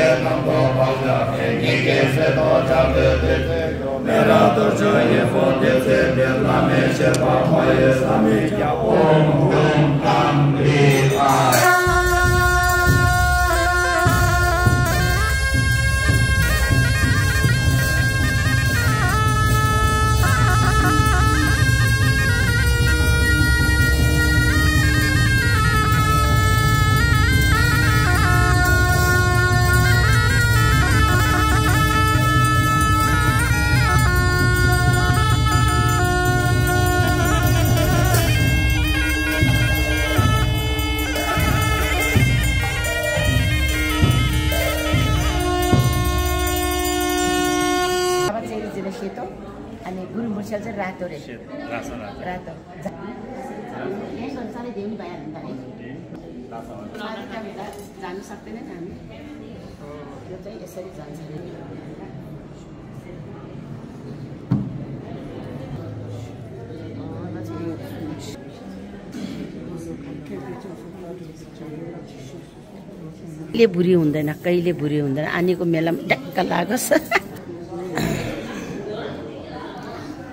de mambo palda ni ke se to ta de de mera to jo ye fo de se de la me che pa ho ye sami ya om om tam ri special चाहिँ रातो रे। रातो यही संसारै दिउँ भइहाल्यो नि त है जानु सक्दैन हामी यो चाहिँ यसरी जान्छ कहिले बुढी हुँदैन कहिले बुढी हुँदैन आनीको मेलामा ड्याक्क लागोस्।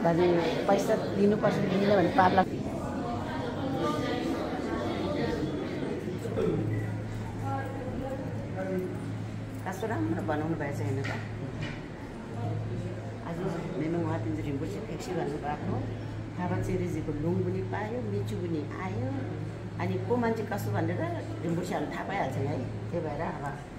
भने पैसा दिनुपर्छ दिँदैन भने पार लाग्छ कस्तो राम्रो बनाउनु भएछ होइन त आज मेरो उहाँ तिन रिम्पोची फ्याक्सी भन्नुभएको थापा चेरिजीको लुङ पनि पायो मिचु पनि आयो अनि को मान्छे कसो भनेर रिम्पोसीहरू थाहा पाइहाल्छ है त्यही भएर अब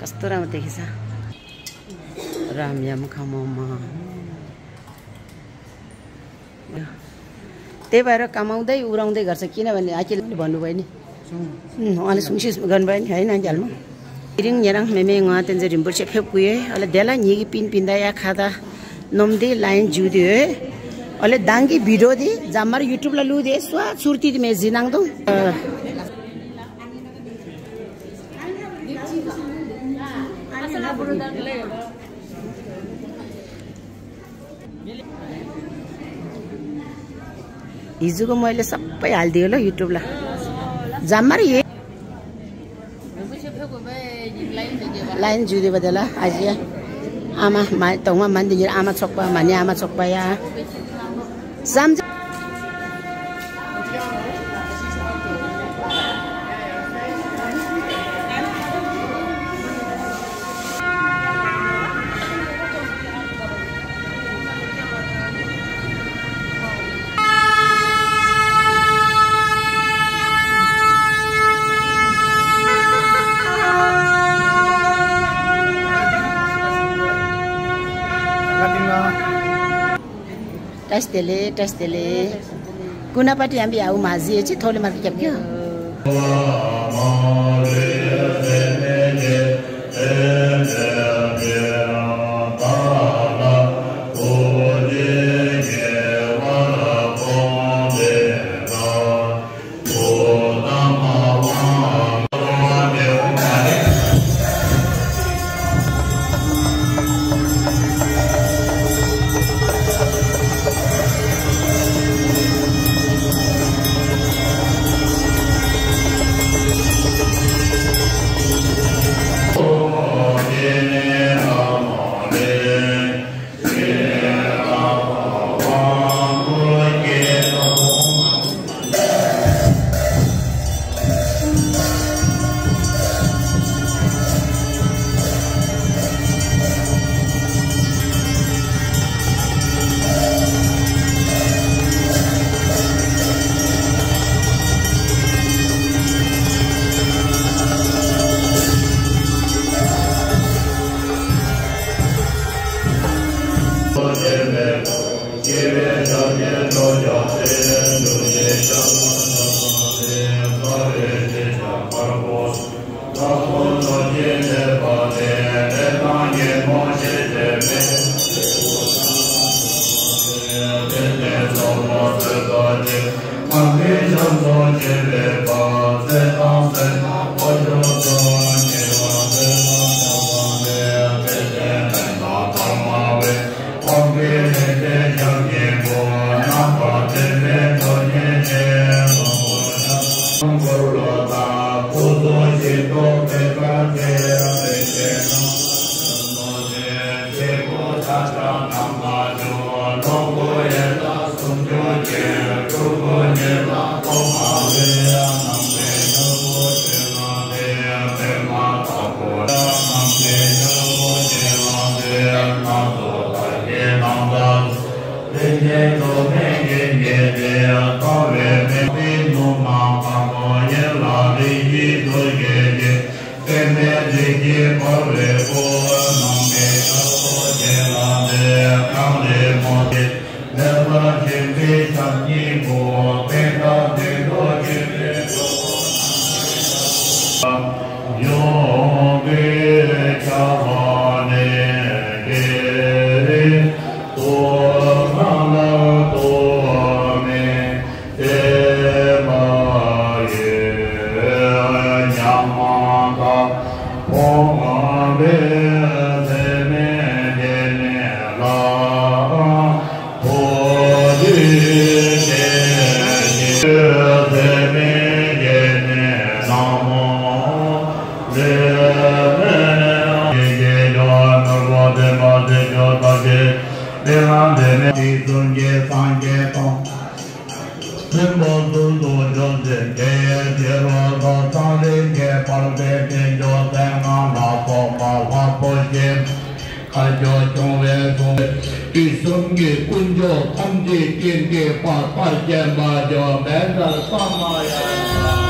कस्तो राम्रो देखिन्छ रामयाम खामोमा त्यही भएर कमाउँदै उडाउँदै गर्छ किनभने आइकेले भन्नुभयो नि। उहाँले सुङसिस गर्नुभयो नि होइन झ्यालमा रिङ झेराङ मेमे उहाँ त्यहाँ रिम्बुर चाहिँ फेक पुगे अहिले देला निगी पिन पिन्दा या खाँदा। नमदी लाइन जुदे है अल दांगी भिडो दी जामार यूट्यूब लू दिए सुहा सुर्ती मे जी नांग हिजो को मैं सब हाल दिए लूट्यूब लामार ये लाइन जुदे बदला आज ama mai tong ma man di ama chok pa mani ama chok pa ya. Sam स्तेले टेले कुनापट्टि हामी हाउ माझी चाहिँ थौले मार्प Yo, ve bin jo den an la po pa wa po je ka jo chung ve chung ki sung ki kun jo tam ji kin ki pa pa je ma jo ben da sa ma ya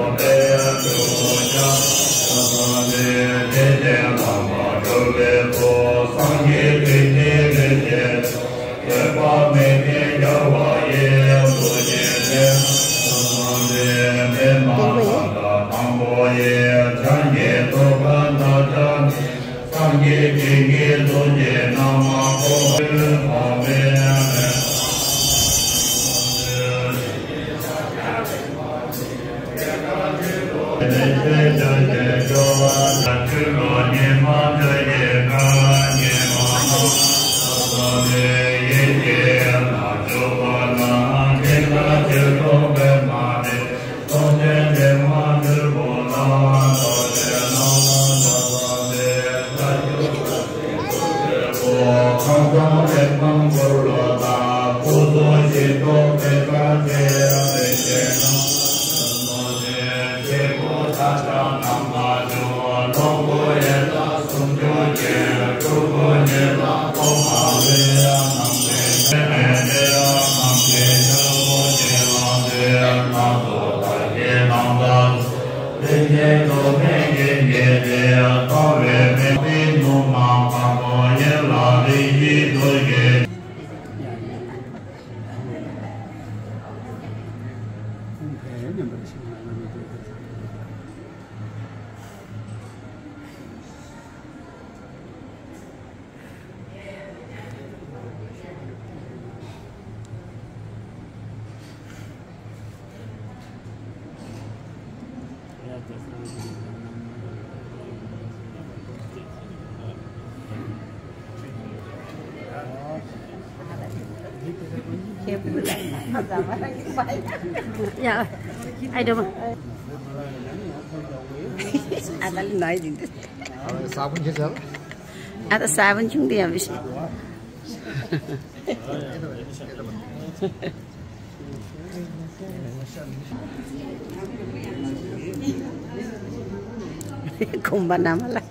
head. Amen. dạ ai đâu mà anh đã nói gì đấy sao vẫn chưa sớm anh đã sao vẫn chung điểm vậy kumba nama lah